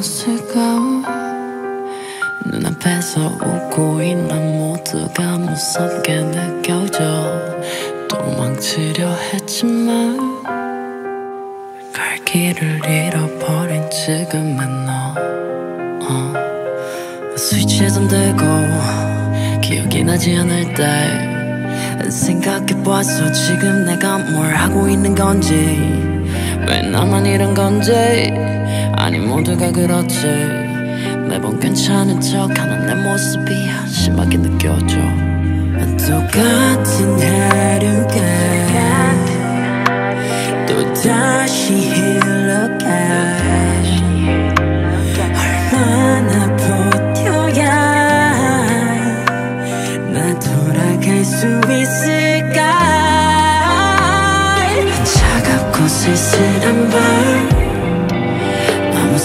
거였을까? 눈앞에서 웃고 있는 모두가 무섭게 느껴져. 도망치려 했지만 갈 길을 잃어버린 지금의 너. 어. 스위치에 손들고 기억이 나지 않을 때 생각해봤어 지금 내가 뭘 하고 있는 건지 왜 나만 이런 건지 아니 모두가 그렇지. 매번 괜찮은 척하는 내 모습이 한심하게 느껴져. 똑같은 하루가 또 다시 흘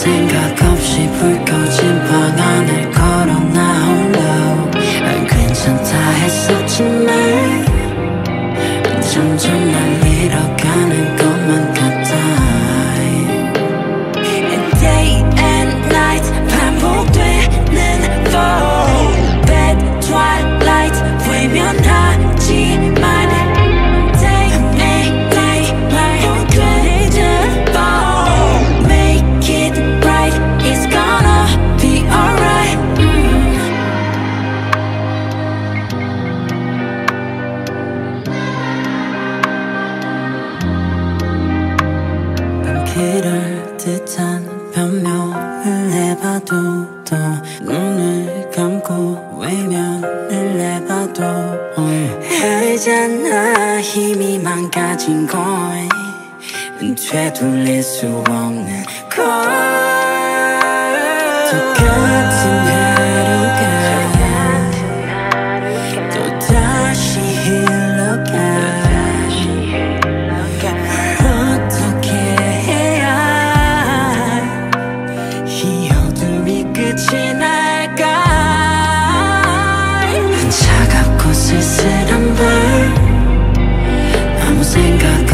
생각 없이 불 꺼진 방 안을 걸어 나 홀로 괜찮다 했었지만 점점 날 잃어가는 것만 같아 그럴 듯한 변명을 해봐도 또 눈을 감고 외면을 해봐도 알잖아. 힘이 망가진 건 되돌릴 수 없는 걸 끝이 날까? 차갑고 쓸쓸한 밤 아무 생각